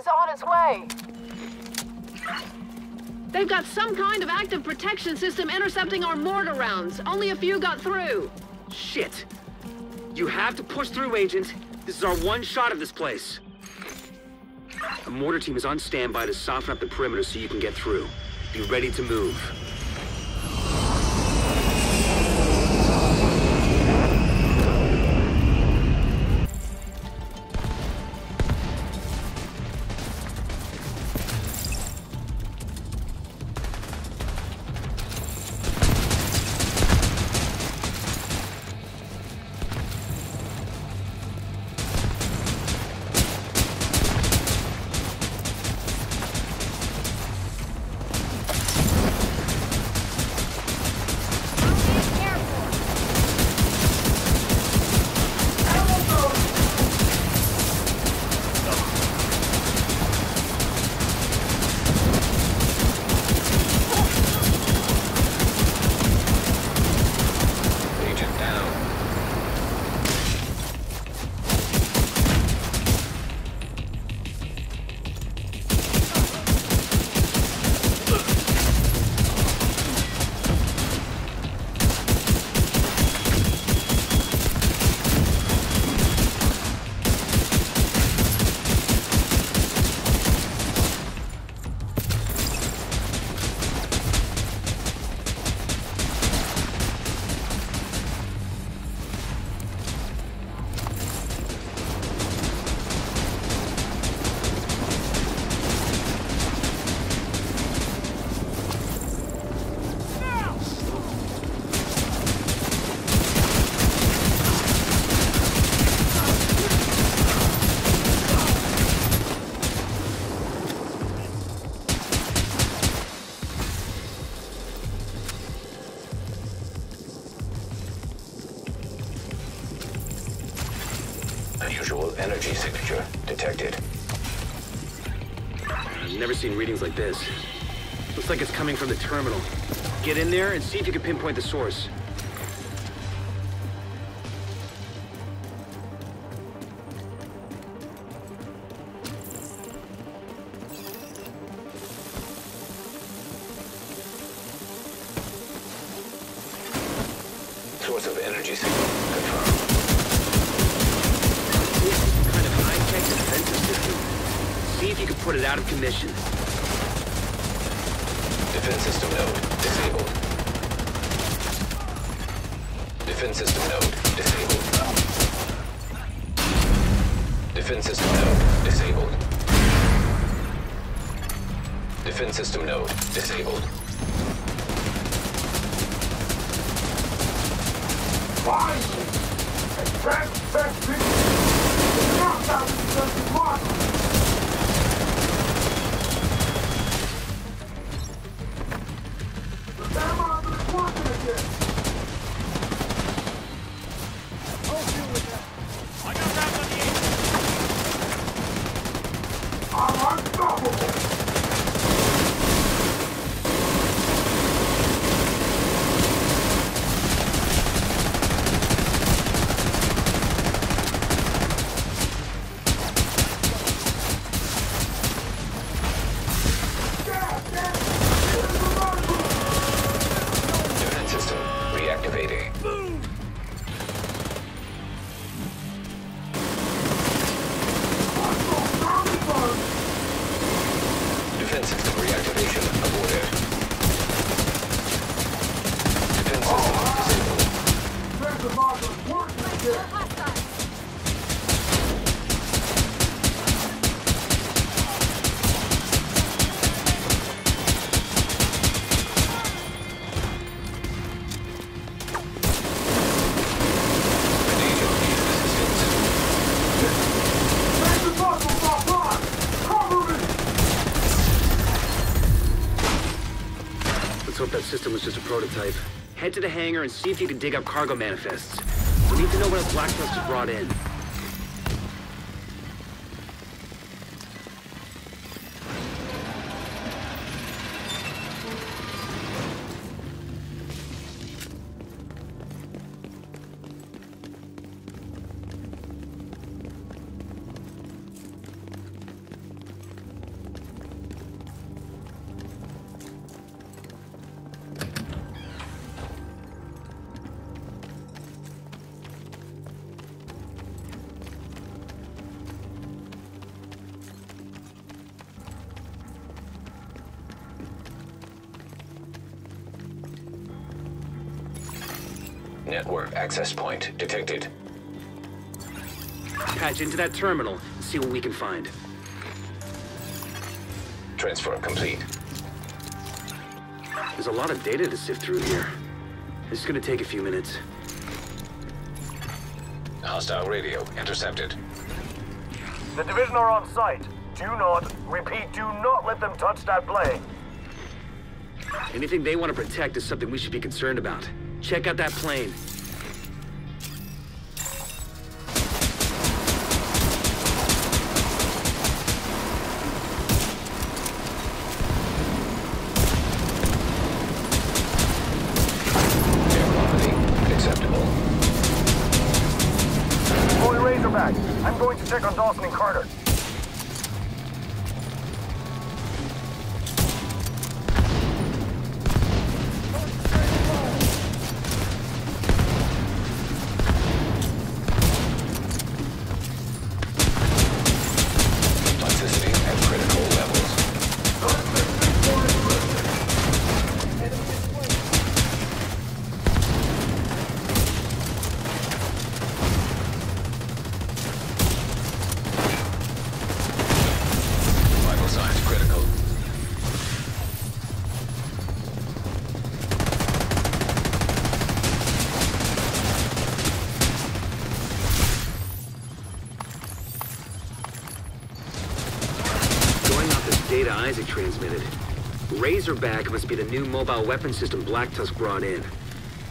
is on its way. They've got some kind of active protection system intercepting our mortar rounds. Only a few got through. Shit. You have to push through, Agent. This is our one shot of this place. A mortar team is on standby to soften up the perimeter so you can get through. Be ready to move. Unusual energy signature detected. I've never seen readings like this. Looks like it's coming from the terminal. Get in there and see if you can pinpoint the source. Out of commission. Defense system node disabled. Defense system node disabled. Defense system node disabled. Defense system node disabled. Defense system was just a prototype. Head to the hangar and see if you can dig up cargo manifests. We need to know what else Black has brought in. Network access point detected. Patch into that terminal and see what we can find. Transfer complete. There's a lot of data to sift through here. This is gonna take a few minutes. Hostile radio intercepted. The division are on site. Do not, repeat, do not let them touch that plane. Anything they want to protect is something we should be concerned about. Check out that plane. Air quality acceptable. Boy Razorback, I'm going to check on Dawson Razorback must be the new mobile weapon system Black Tusk brought in.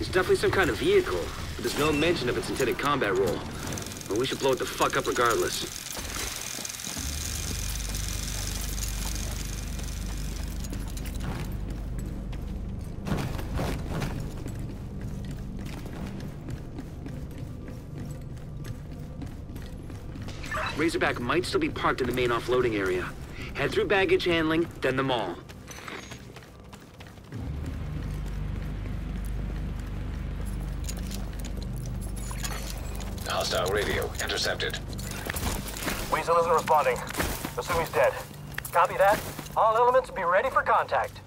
It's definitely some kind of vehicle, but there's no mention of its intended combat role. But we should blow it the fuck up regardless. Razorback might still be parked in the main offloading area. Head through baggage handling, then the mall. Hostile radio intercepted. Weasel isn't responding. Assume he's dead. Copy that. All elements be ready for contact.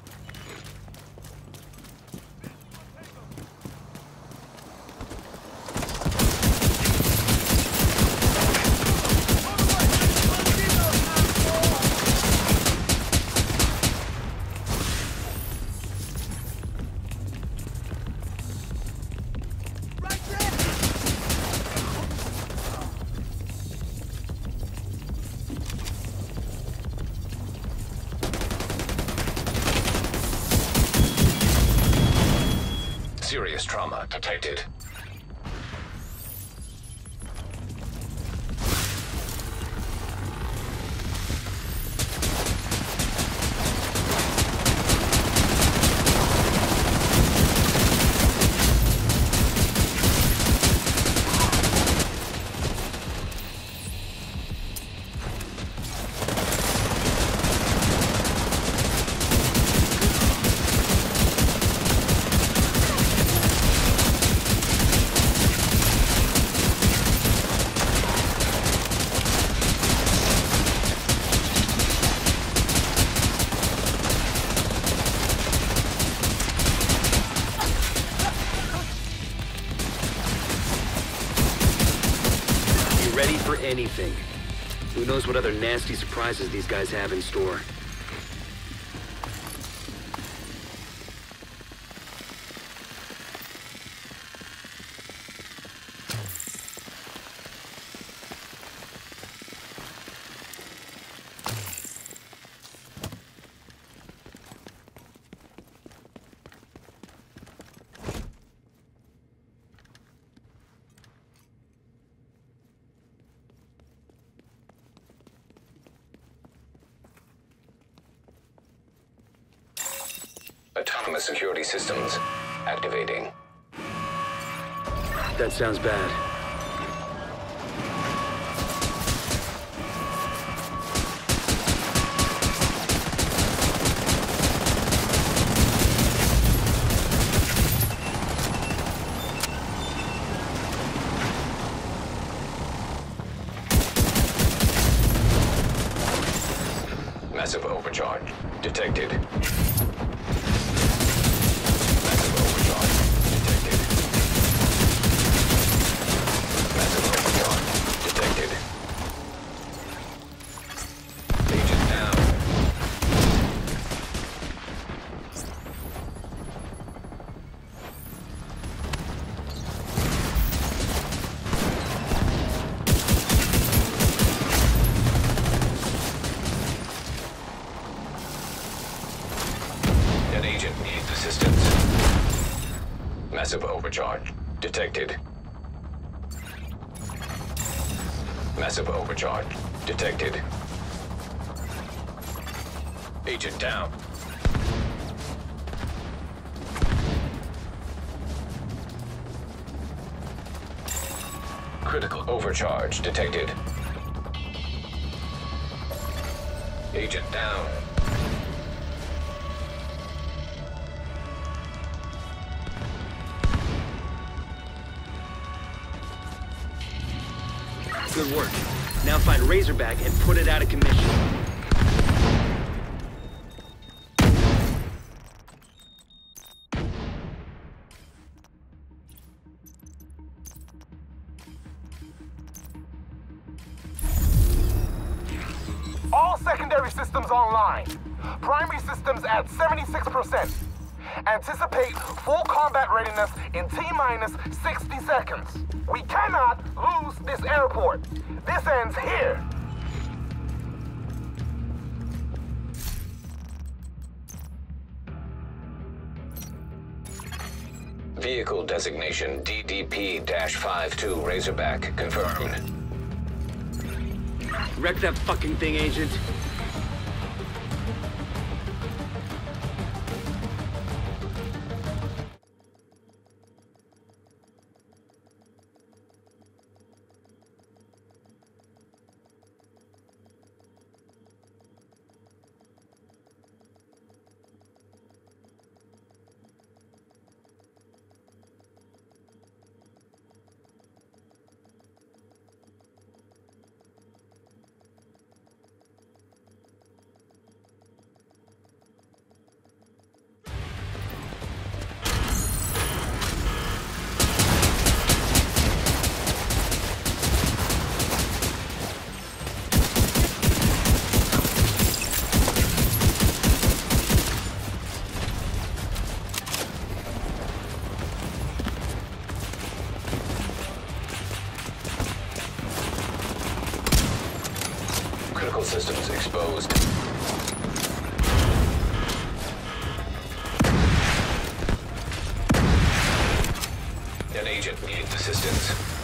Serious trauma detected. What other nasty surprises these guys have in store. Security systems activating. That sounds bad. Massive overcharge detected. Massive overcharge detected. Massive overcharge detected. Massive overcharge detected. Agent down. Critical overcharge detected. Agent down. Good work. Now find Razorback and put it out of commission. All secondary systems online. Primary systems at 76%. Anticipate full combat readiness in T-minus 60 seconds. We cannot lose this airport. This ends here. Vehicle designation DDP-52 Razorback confirmed. Wreck that fucking thing, Agent. Critical systems exposed. An agent needs assistance.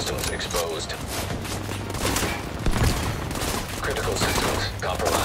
Systems exposed. Critical systems compromised.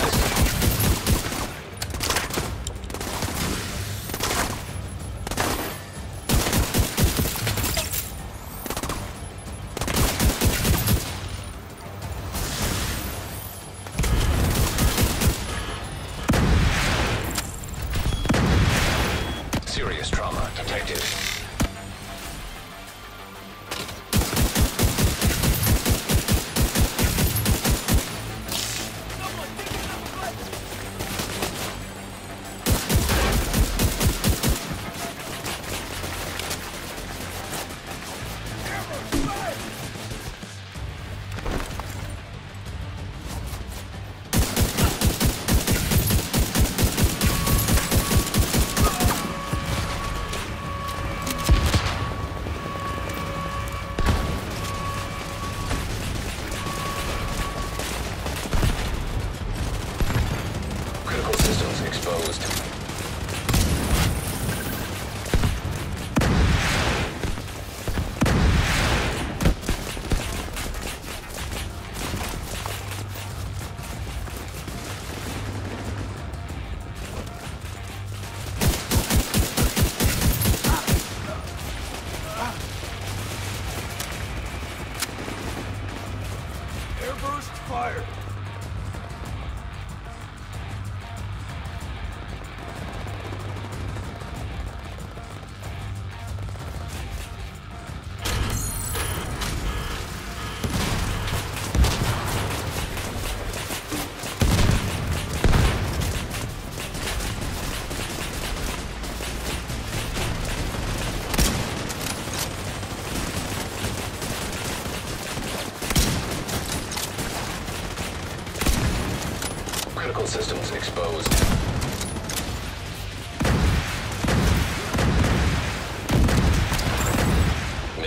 Exposed.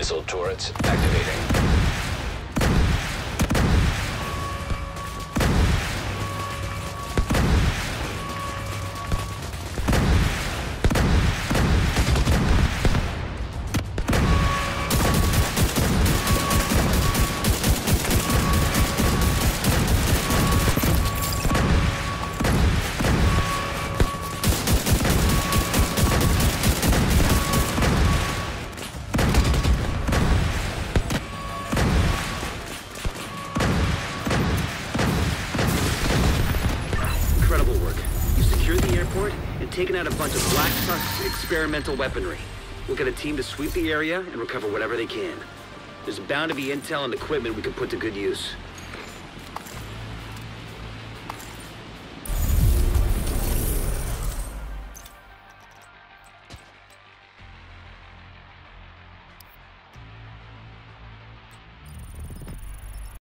Missile turrets activating. Taken out a bunch of Black Tusk's experimental weaponry. We'll get a team to sweep the area and recover whatever they can. There's bound to be intel and equipment we can put to good use.